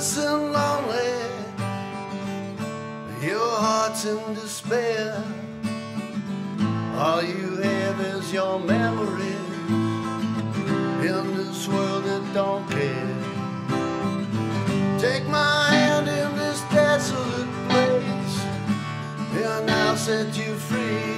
Loveless and lonely. Your heart's in despair. All you have is your memories in this world that don't care. Take my hand in this desolate place, and I'll set you free.